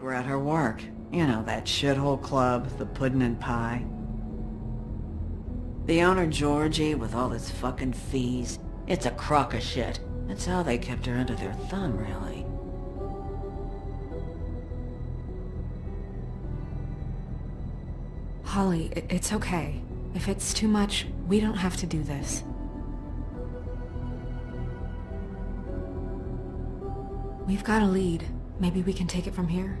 We're at her work. You know, that shithole club, the pudding and pie. The owner, Georgie, with all his fucking fees, it's a crock of shit. That's how they kept her under their thumb, really. Holly, it's okay. If it's too much, we don't have to do this. We've got a lead. Maybe we can take it from here?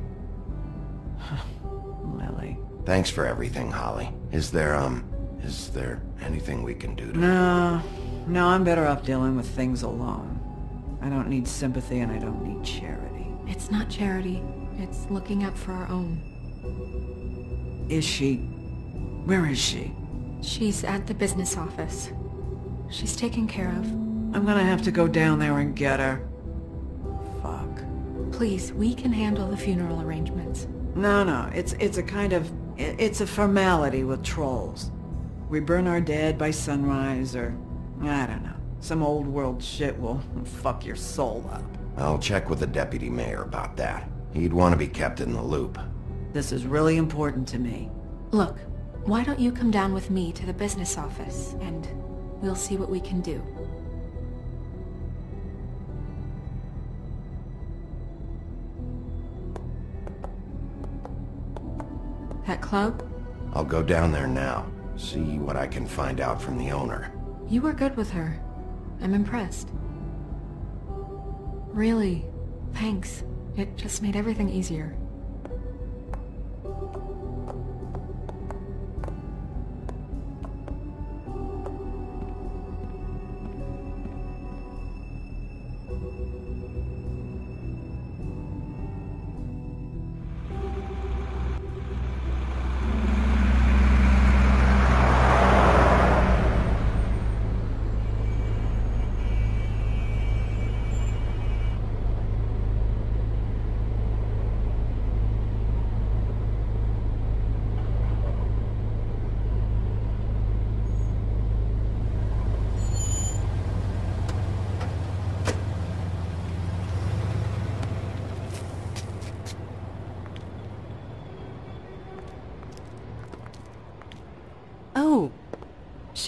Lily. Thanks for everything, Holly. Is there, um, is there anything we can do to... No, no, I'm better off dealing with things alone. I don't need sympathy and I don't need charity. It's not charity. It's looking out for our own. Is she... Where is she? She's at the business office. She's taken care of. I'm gonna have to go down there and get her. Fuck. Please, we can handle the funeral arrangements. No, no, it's it's a kind of... It's a formality with trolls. We burn our dead by sunrise, or... I don't know. Some old world shit will fuck your soul up. I'll check with the deputy mayor about that. He'd want to be kept in the loop. This is really important to me. Look, why don't you come down with me to the business office, and we'll see what we can do. Club? I'll go down there now, see what I can find out from the owner. You were good with her. I'm impressed. Really, thanks. It just made everything easier.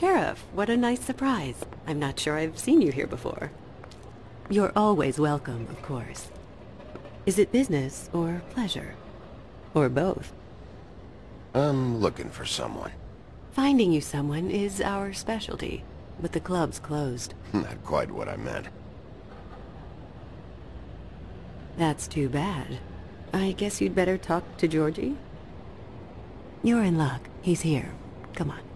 Sheriff, what a nice surprise. I'm not sure I've seen you here before. You're always welcome, of course. Is it business or pleasure? Or both? I'm looking for someone. Finding you someone is our specialty, but the club's closed. Not quite what I meant. That's too bad. I guess you'd better talk to Georgie? You're in luck. He's here. Come on.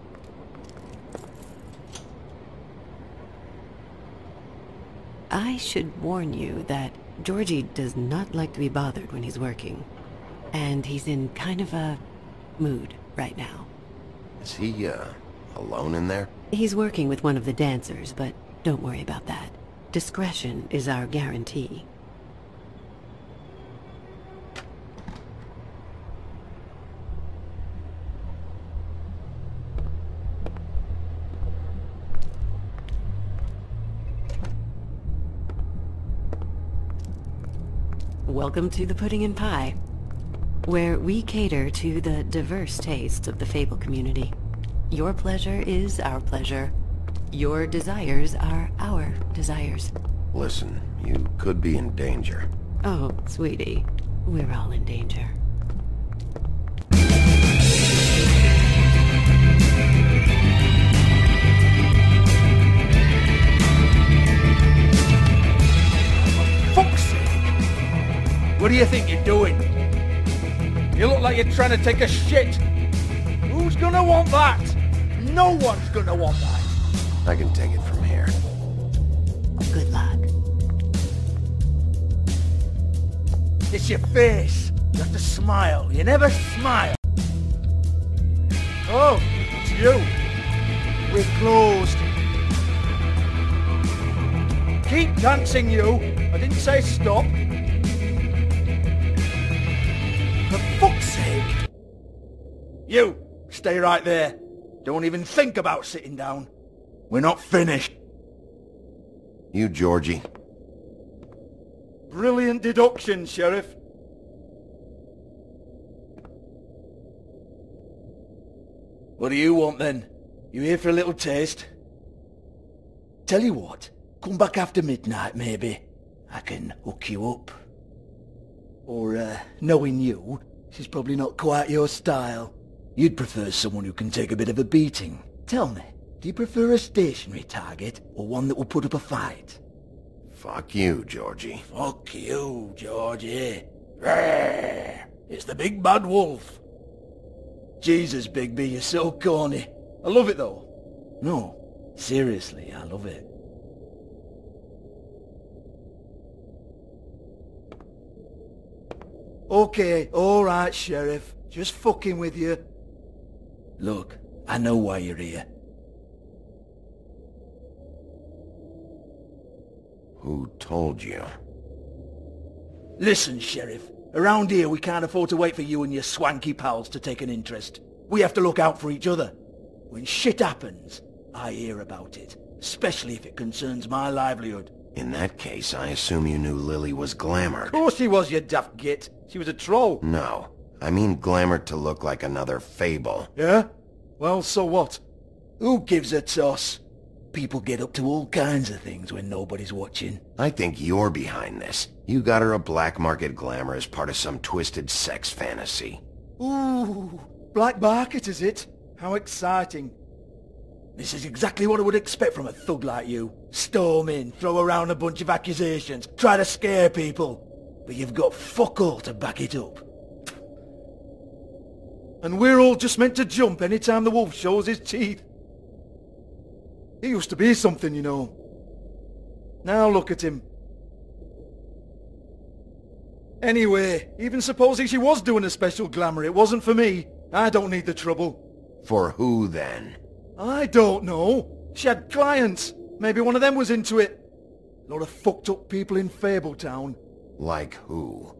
I should warn you that Georgie does not like to be bothered when he's working. And he's in kind of a mood right now. Is he, uh, alone in there? He's working with one of the dancers, but don't worry about that. Discretion is our guarantee. Welcome to the Pudding and Pie, where we cater to the diverse tastes of the Fable community. Your pleasure is our pleasure. Your desires are our desires. Listen, you could be in danger. Oh, sweetie, we're all in danger. What do you think you're doing? You look like you're trying to take a shit. Who's gonna want that? No one's gonna want that. I can take it from here. Good luck. It's your face. You have to smile. You never smile. Oh, it's you. We're closed. Keep dancing, you. I didn't say stop. You, stay right there. Don't even think about sitting down. We're not finished. You, Georgie. Brilliant deduction, Sheriff. What do you want, then? You here for a little taste? Tell you what, come back after midnight, maybe. I can hook you up. Or, uh, knowing you, she's probably not quite your style. You'd prefer someone who can take a bit of a beating. Tell me, do you prefer a stationary target or one that will put up a fight? Fuck you, Georgie. Fuck you, Georgie. It's the big bad wolf. Jesus, Bigby, you're so corny. I love it though. No, seriously, I love it. Okay, alright, Sheriff. Just fucking with you. Look, I know why you're here. Who told you? Listen, Sheriff. Around here, we can't afford to wait for you and your swanky pals to take an interest. We have to look out for each other. When shit happens, I hear about it. Especially if it concerns my livelihood. In that case, I assume you knew Lily was glamored. Of course she was, you daft git. She was a troll. No. I mean glamored to look like another fable. Yeah? Well, so what? Who gives a toss? People get up to all kinds of things when nobody's watching. I think you're behind this. You got her a black market glamour as part of some twisted sex fantasy. Ooh, black market is it? How exciting. This is exactly what I would expect from a thug like you. Storm in, throw around a bunch of accusations, try to scare people. But you've got fuck all to back it up. And we're all just meant to jump any time the wolf shows his teeth. He used to be something, you know. Now look at him. Anyway, even supposing she was doing a special glamour, it wasn't for me. I don't need the trouble. For who, then? I don't know. She had clients. Maybe one of them was into it. A lot of fucked up people in Fabletown. Like who?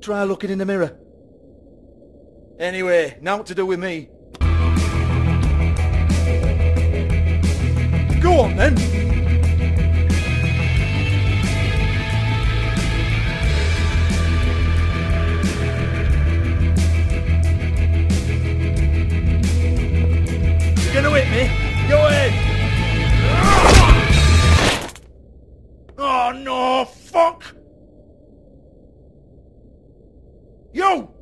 Try looking in the mirror. Anyway, now what to do with me. Go on then. You're gonna hit me? Go ahead. Oh no, fuck! You!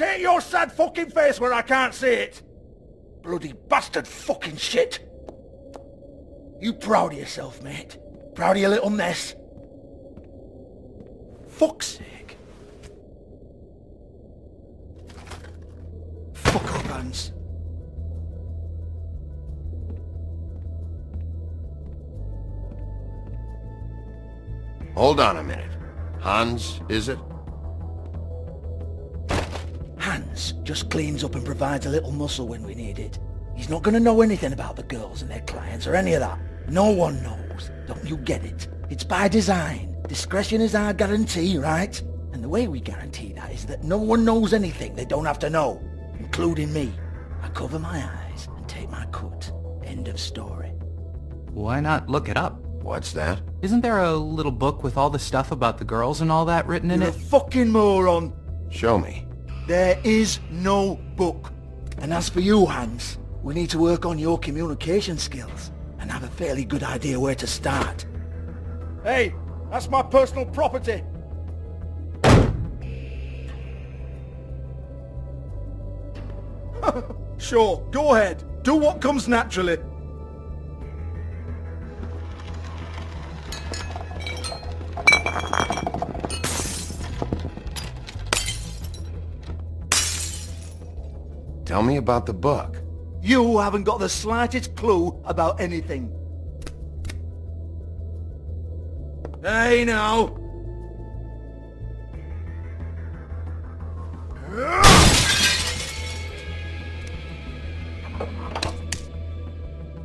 Take your sad fucking face where I can't see it! Bloody bastard fucking shit! You proud of yourself, mate? Proud of your little mess? Fuck's sake. Fuck up, Hans. Hold on a minute. Hans, is it? Hans just cleans up and provides a little muscle when we need it. He's not going to know anything about the girls and their clients or any of that. No one knows. Don't you get it? It's by design. Discretion is our guarantee, right? And the way we guarantee that is that no one knows anything they don't have to know, including me. I cover my eyes and take my cut. End of story. Why not look it up? What's that? Isn't there a little book with all the stuff about the girls and all that written in it? You're a fucking moron. Show me. There is no book. And as for you, Hans, we need to work on your communication skills and have a fairly good idea where to start. Hey, that's my personal property. sure, go ahead. Do what comes naturally. Tell me about the book. You haven't got the slightest clue about anything. Hey now!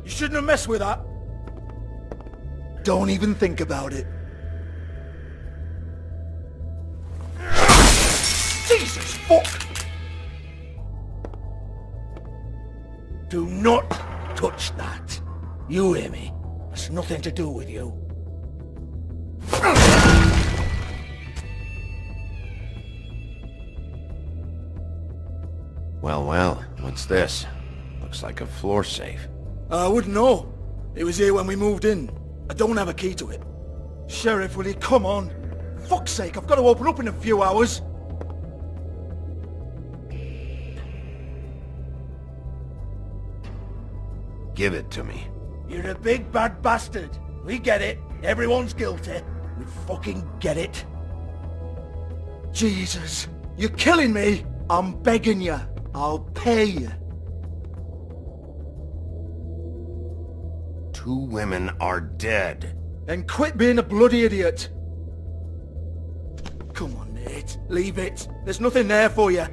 You shouldn't have messed with that. Don't even think about it. Jesus fuck! Do not touch that. You hear me? It's nothing to do with you. Well, well, what's this? Looks like a floor safe. I wouldn't know. It was here when we moved in. I don't have a key to it. Sheriff, will you come on? Fuck's sake, I've got to open up in a few hours. Give it to me. You're a big bad bastard. We get it. Everyone's guilty. We fucking get it. Jesus, you're killing me. I'm begging you. I'll pay you. Two women are dead. Then quit being a bloody idiot. Come on, Nate. Leave it. There's nothing there for you.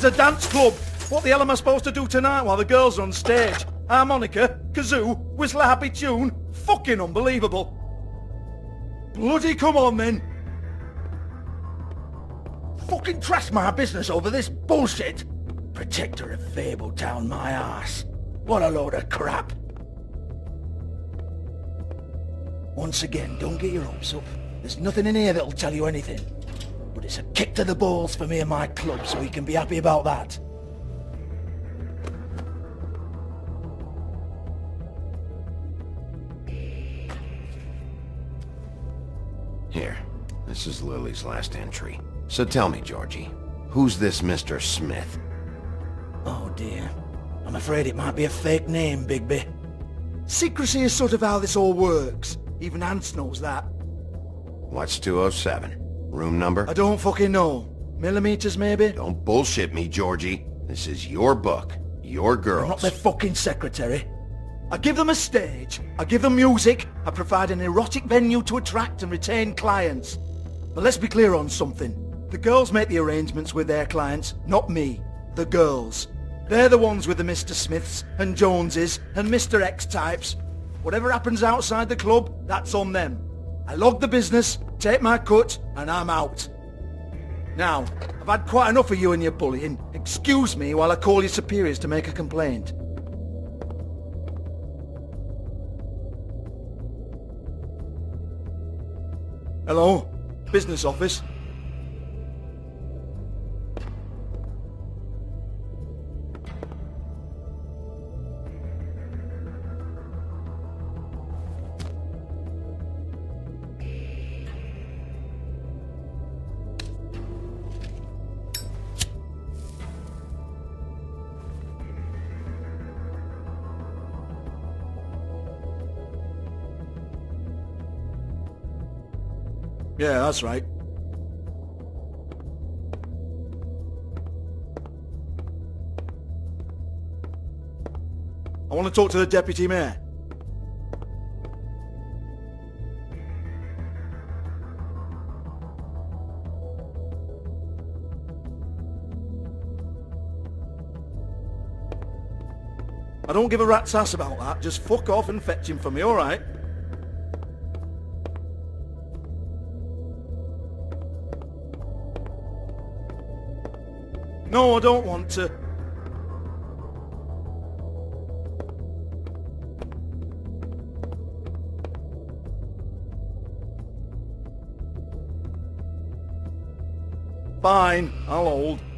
Is a dance club. What the hell am I supposed to do tonight while the girls are on stage? Harmonica, kazoo, whistle a happy tune? Fucking unbelievable. Bloody come on then. Fucking trash my business over this bullshit. Protector of Fabletown, my ass. What a load of crap. Once again, don't get your hopes up. There's nothing in here that'll tell you anything. But it's a kick to the balls for me and my club, so we can be happy about that. Here, this is Lily's last entry. So tell me, Georgie, who's this Mr. Smith? Oh dear. I'm afraid it might be a fake name, Bigby. Secrecy is sort of how this all works. Even Hans knows that. What's 207? Room number? I don't fucking know. Millimeters, maybe? Don't bullshit me, Georgie. This is your book. Your girls. I'm not their fucking secretary. I give them a stage, I give them music, I provide an erotic venue to attract and retain clients. But let's be clear on something. The girls make the arrangements with their clients, not me. The girls. They're the ones with the Mr. Smiths and Joneses and Mr. X types. Whatever happens outside the club, that's on them. I log the business, take my cut, and I'm out. Now, I've had quite enough of you and your bullying. Excuse me while I call your superiors to make a complaint. Hello? Business office? Yeah, that's right. I want to talk to the deputy mayor. I don't give a rat's ass about that. Just fuck off and fetch him for me, alright? No, I don't want to. Fine, I'll hold.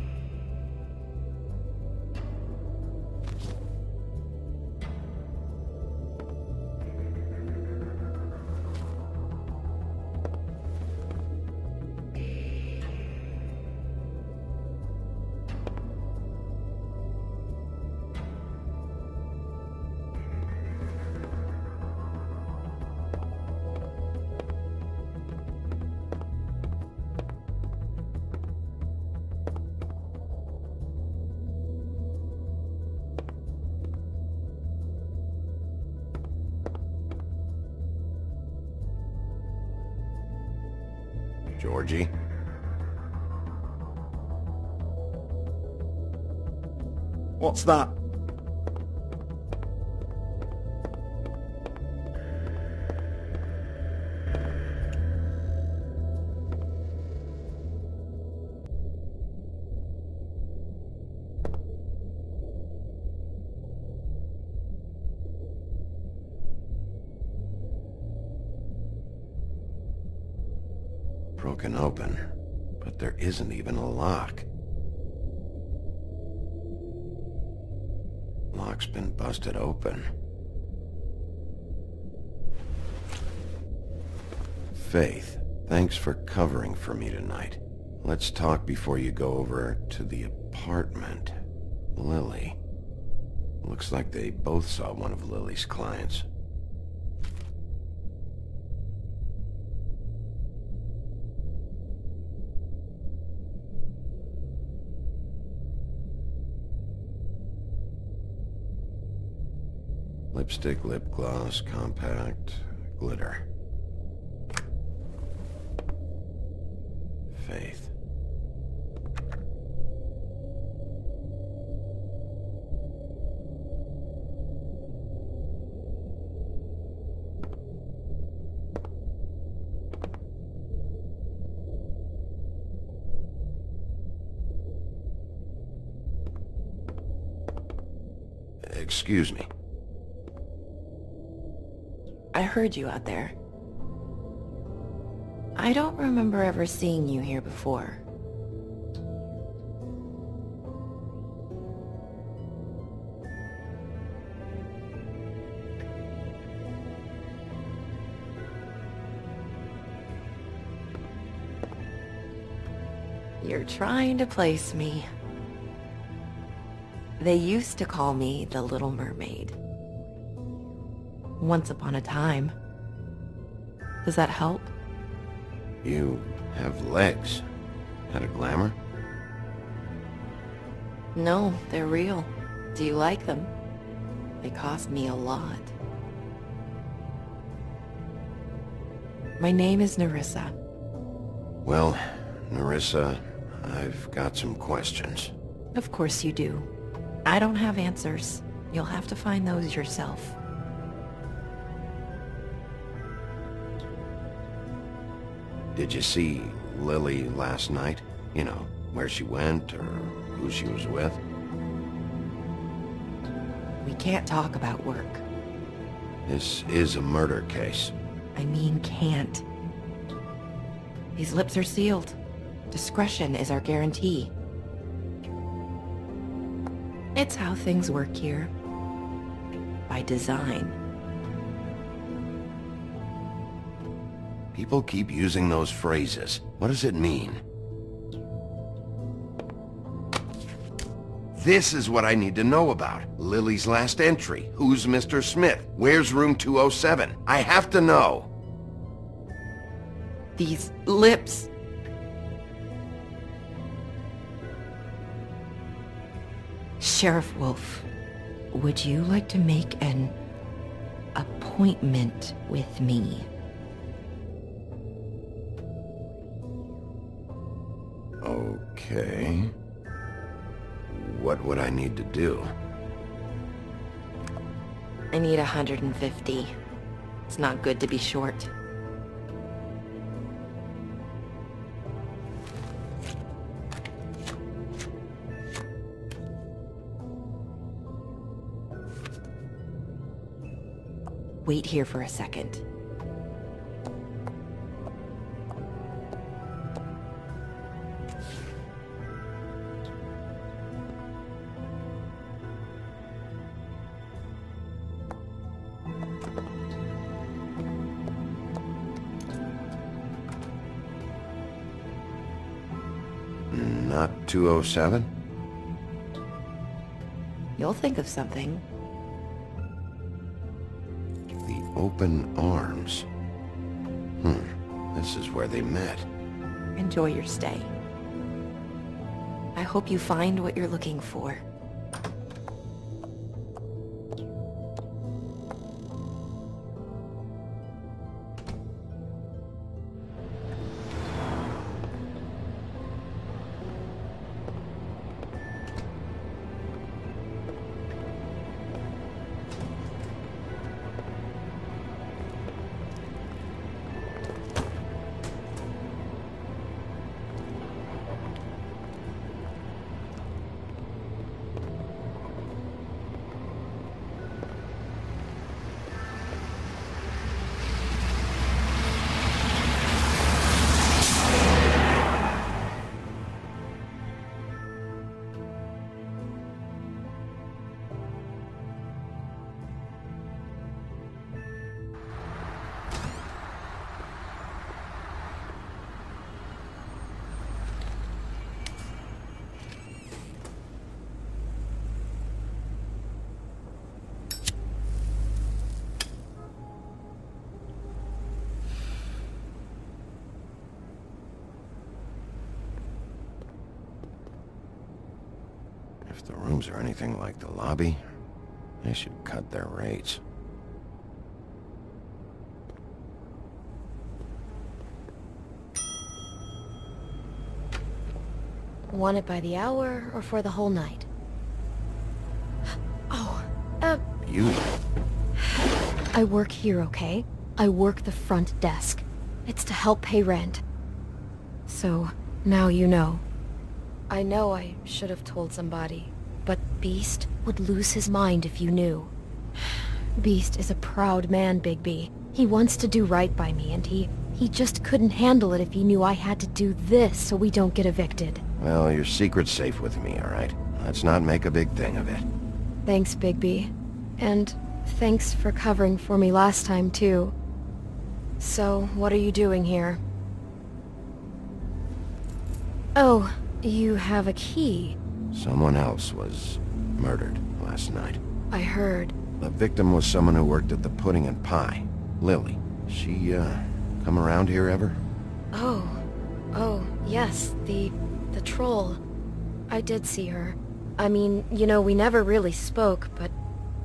Georgie? What's that? For covering for me tonight. Let's talk before you go over to the apartment. Lily. Looks like they both saw one of Lily's clients. Lipstick, lip gloss, compact, glitter. Faith. Excuse me. I heard you out there. I don't remember ever seeing you here before. You're trying to place me. They used to call me the Little Mermaid. Once upon a time. Does that help? You have legs. Had a glamour? No, they're real. Do you like them? They cost me a lot. My name is Nerissa. Well, Nerissa, I've got some questions. Of course you do. I don't have answers. You'll have to find those yourself. Did you see Lily last night? You know, where she went or who she was with? We can't talk about work. This is a murder case. I mean can't. These lips are sealed. Discretion is our guarantee. It's how things work here. By design. People keep using those phrases. What does it mean? This is what I need to know about. Lily's last entry. Who's Mr. Smith? Where's room 207? I have to know. These lips. Sheriff Wolf, would you like to make an appointment with me? Okay. What would I need to do? I need 150. It's not good to be short. Wait here for a second. Not 207? You'll think of something. The open arms. Hmm. This is where they met. Enjoy your stay. I hope you find what you're looking for. If the rooms are anything like the lobby, they should cut their rates. Want it by the hour or for the whole night? Oh, uh, Beauty. I work here, okay? I work the front desk. It's to help pay rent. So, now you know. I know I should have told somebody, Beast would lose his mind if you knew. Beast is a proud man, Bigby. He wants to do right by me, and he... he just couldn't handle it if he knew I had to do this so we don't get evicted. Well, your secret's safe with me, all right? Let's not make a big thing of it. Thanks, Bigby. And thanks for covering for me last time, too. So, what are you doing here? Oh, you have a key. Someone else was murdered last night. I heard. The victim was someone who worked at the Pudding and Pie. Lily. She, uh, come around here ever? Oh. Oh, yes, the... the troll. I did see her. I mean, you know, we never really spoke, but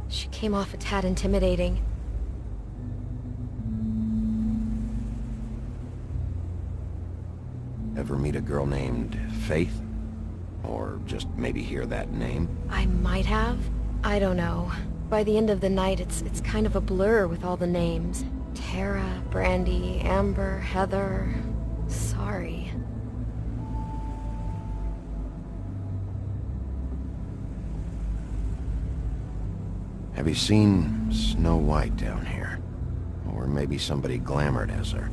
she came off a tad intimidating. Ever meet a girl named Faith? Or just maybe hear that name? I might have. I don't know. By the end of the night, it's it's kind of a blur with all the names. Tara, Brandy, Amber, Heather... Sorry. Have you seen Snow White down here? Or maybe somebody glamored as her?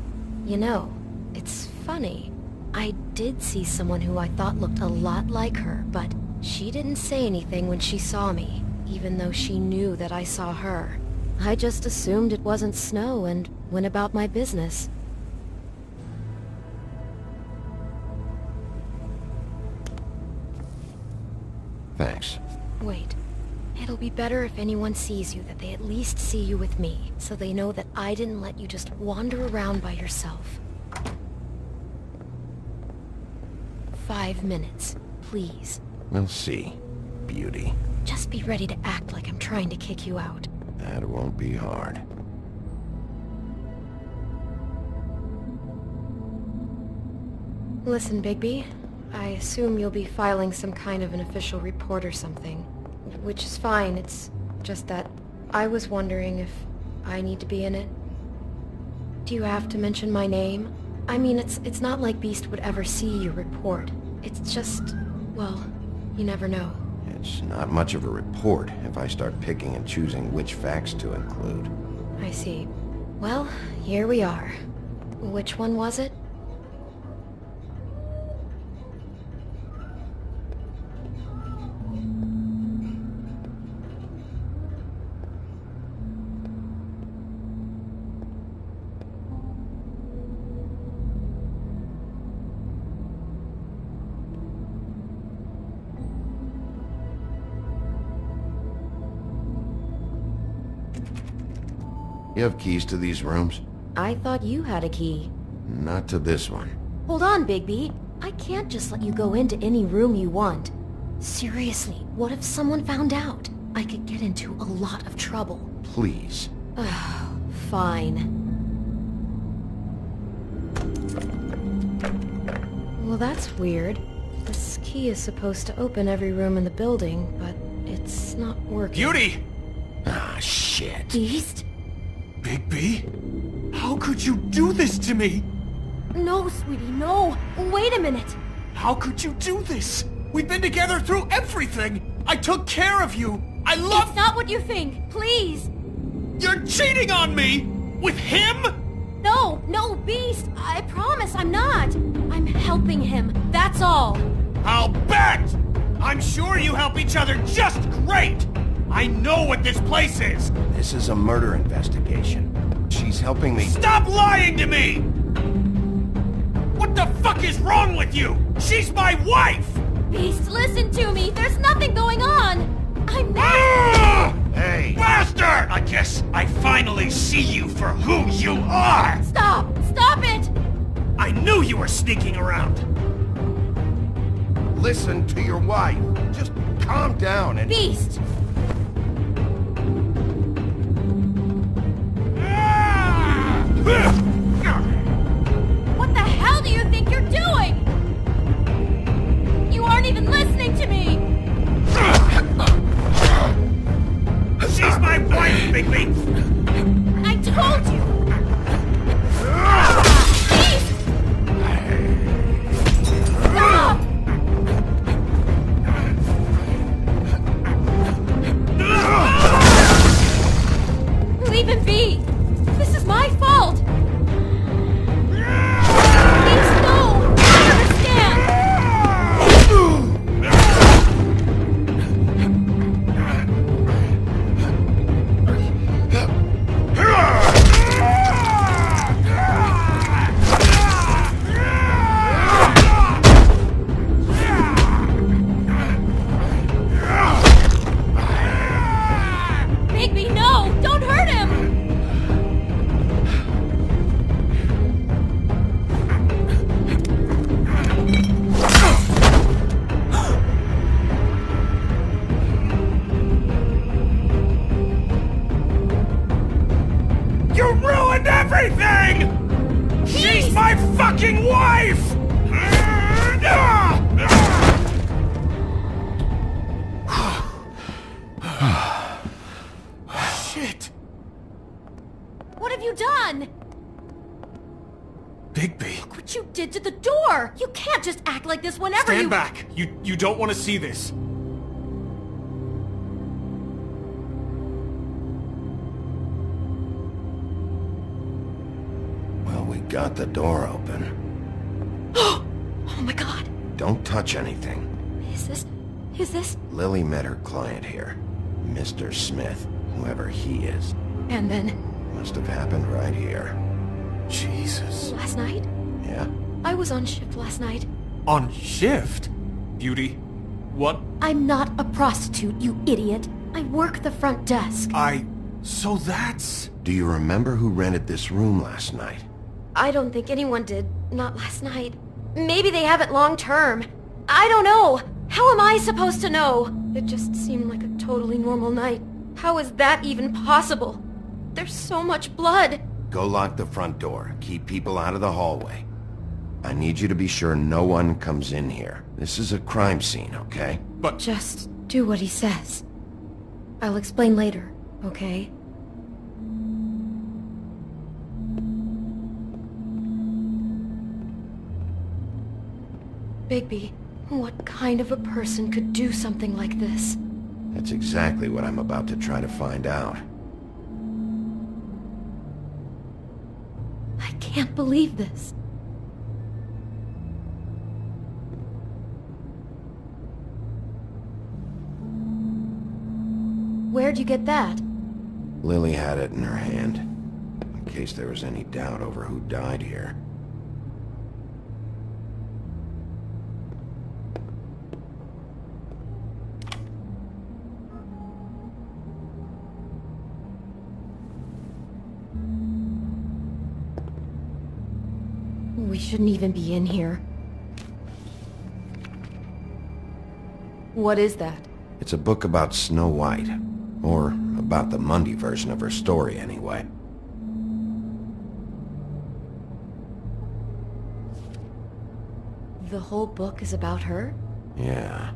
You know, it's funny. I did see someone who I thought looked a lot like her, but she didn't say anything when she saw me, even though she knew that I saw her. I just assumed it wasn't Snow and went about my business. Thanks. Wait. It'll be better if anyone sees you that they at least see you with me, so they know that I didn't let you just wander around by yourself. Five minutes, please. We'll see, beauty. Just be ready to act like I'm trying to kick you out. That won't be hard. Listen, Bigby. I assume you'll be filing some kind of an official report or something. Which is fine, it's just that I was wondering if I need to be in it. Do you have to mention my name? I mean, it's it's not like Beast would ever see your report. It's just, well, you never know. It's not much of a report if I start picking and choosing which facts to include. I see. Well, here we are. Which one was it? Have keys to these rooms? I thought you had a key. Not to this one. Hold on, Bigby. I can't just let you go into any room you want. Seriously, what if someone found out? I could get into a lot of trouble. Please. Fine. Well, that's weird. This key is supposed to open every room in the building, but it's not working. Beauty! Ah, shit. Beast? Big B? How could you do this to me? No, sweetie, no! Wait a minute! How could you do this? We've been together through everything! I took care of you! I love- It's not what you think! Please! You're cheating on me! With him? No, no, Beast! I promise I'm not! I'm helping him, that's all! I'll bet! I'm sure you help each other just great! I know what this place is! This is a murder investigation. She's helping me... Stop lying to me! What the fuck is wrong with you? She's my wife! Beast, listen to me! There's nothing going on! I'm not- Ah! Hey! Bastard! I guess I finally see you for who you are! Stop! Stop it! I knew you were sneaking around! Listen to your wife. Just calm down and... Beast! What the hell do you think you're doing? You aren't even listening to me! She's my wife, Bigby! Shit! What have you done? Bigby, Look what you did to the door! You can't just act like this whenever stand you- back. You you don't want to see this. Well, we got the door open. Oh my god! Don't touch anything. Is this... is this... Lily met her client here. Mr. Smith, whoever he is. And then, Must have happened right here. Jesus. last night? Yeah? I was on shift last night. On shift? Beauty, what? I'm not a prostitute, you idiot. I work the front desk. I... So that's... Do you remember who rented this room last night? I don't think anyone did. Not last night. Maybe they have it long term. I don't know. How am I supposed to know? It just seemed like a totally normal night. How is that even possible? There's so much blood. Go lock the front door. Keep people out of the hallway. I need you to be sure no one comes in here. This is a crime scene, okay? But... Just do what he says. I'll explain later, okay? Bigby, what kind of a person could do something like this? That's exactly what I'm about to try to find out. I can't believe this. Where'd you get that? Lily had it in her hand, in case there was any doubt over who died here. We shouldn't even be in here. What is that? It's a book about Snow White. Or about the Mundy version of her story, anyway. The whole book is about her? Yeah.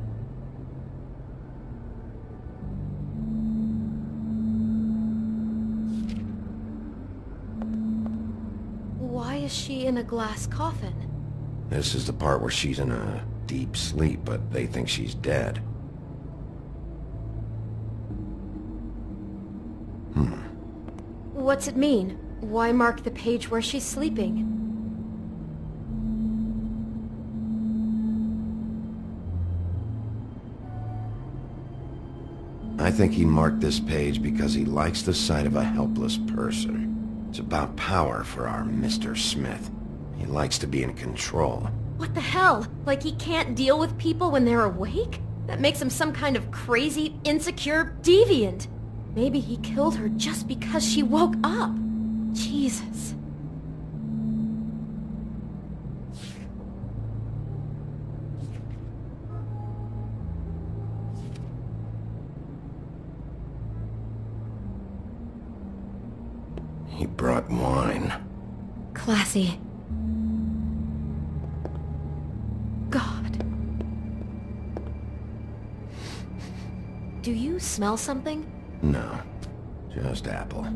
Why is she in a glass coffin? This is the part where she's in a deep sleep, but they think she's dead. Hmm. What's it mean? Why mark the page where she's sleeping? I think he marked this page because he likes the sight of a helpless person. It's about power for our Mr. Smith. He likes to be in control. What the hell? Like he can't deal with people when they're awake? That makes him some kind of crazy, insecure deviant. Maybe he killed her just because she woke up. Jesus. Classy. God. Do you smell something? No, just apple. Huh.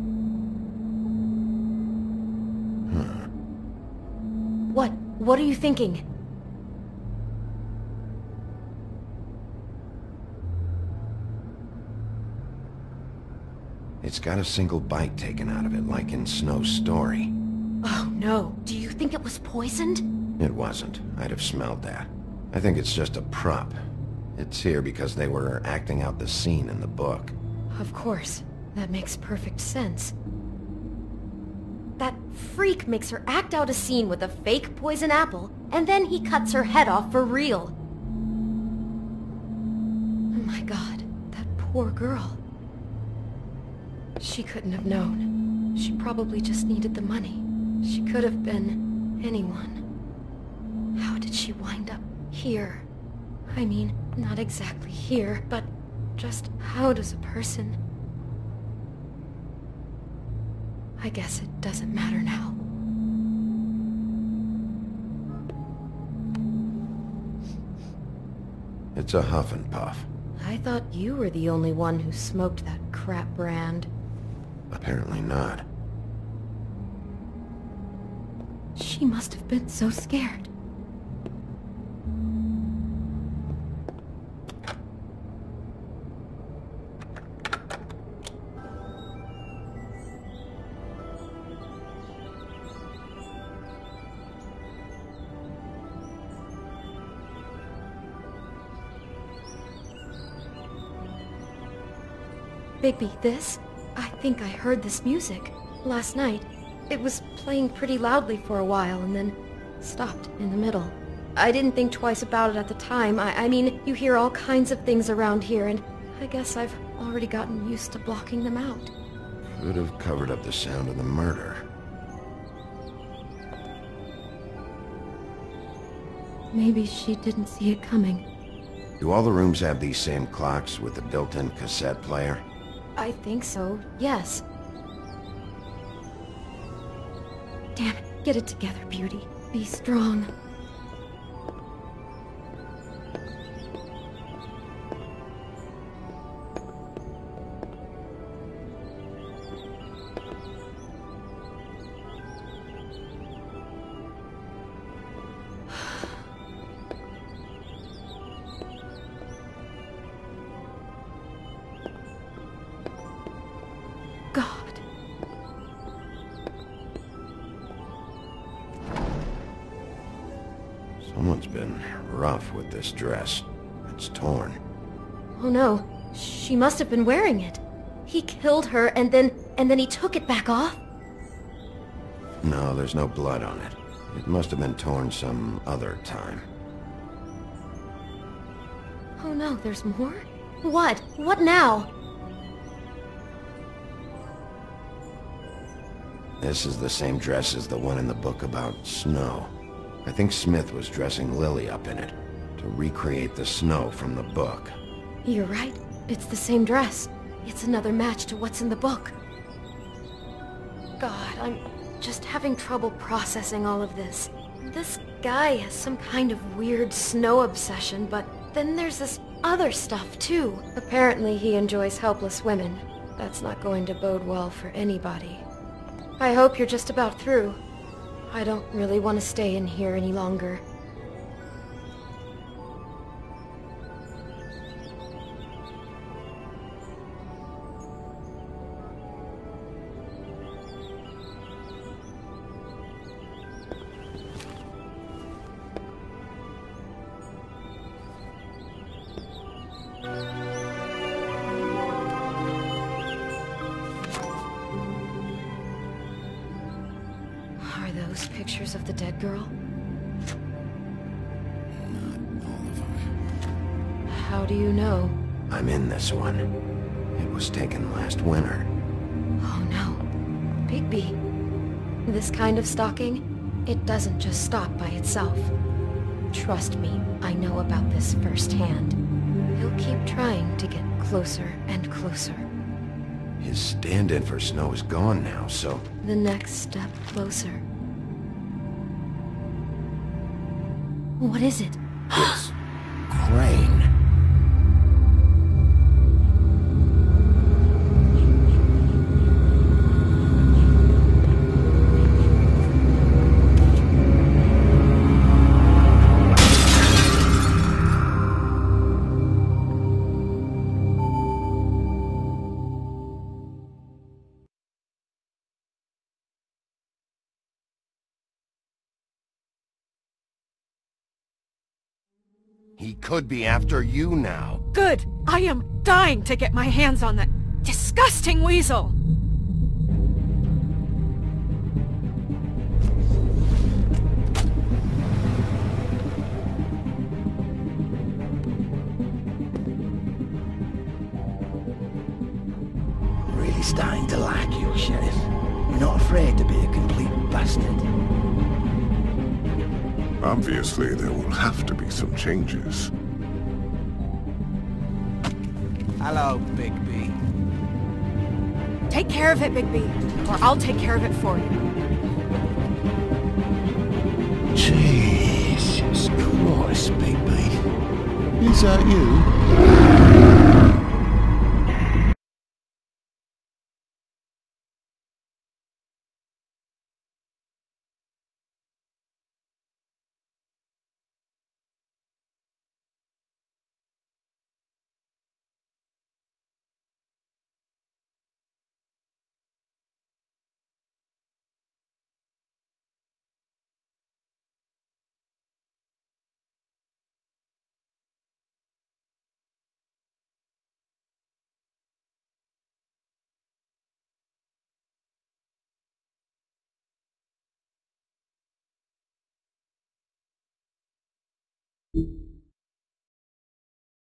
What? What are you thinking? It's got a single bite taken out of it, like in Snow's story. No. Do you think it was poisoned? It wasn't. I'd have smelled that. I think it's just a prop. It's here because they were acting out the scene in the book. Of course. That makes perfect sense. That freak makes her act out a scene with a fake poison apple, and then he cuts her head off for real. Oh my god, that poor girl. She couldn't have known. She probably just needed the money. She could have been anyone. How did she wind up here? I mean, not exactly here, but just how does a person... I guess it doesn't matter now. It's a huff and puff. I thought you were the only one who smoked that crap brand. Apparently not. She must have been so scared. Bigby, this? I think I heard this music. Last night. It was playing pretty loudly for a while and then stopped in the middle. I didn't think twice about it at the time. I, I mean, you hear all kinds of things around here and I guess I've already gotten used to blocking them out. Could have covered up the sound of the murder. Maybe she didn't see it coming. Do all the rooms have these same clocks with the built-in cassette player? I think so, yes. Damn it, get it together, Beauty. Be strong. Must have been wearing it. He killed her and then, and then he took it back off? No, there's no blood on it. It must have been torn some other time. Oh no, there's more? What? What now? This is the same dress as the one in the book about snow. I think Smith was dressing Lily up in it to recreate the snow from the book. You're right. It's the same dress. It's another match to what's in the book. God, I'm just having trouble processing all of this. This guy has some kind of weird snow obsession, but then there's this other stuff too. Apparently he enjoys helpless women. That's not going to bode well for anybody. I hope you're just about through. I don't really want to stay in here any longer. This kind of stalking, it doesn't just stop by itself. Trust me, I know about this firsthand. He'll keep trying to get closer and closer. His stand-in for Snow is gone now, so... The next step closer. What is it? It's... could be after you now. Good! I am dying to get my hands on that disgusting weasel! Really starting to like you, Sheriff. You're not afraid to be a complete bastard. Obviously, there will have to be some changes. Hello, Big B. Take care of it, Bigby, or I'll take care of it for you. Jesus Christ, Big B. Is that you?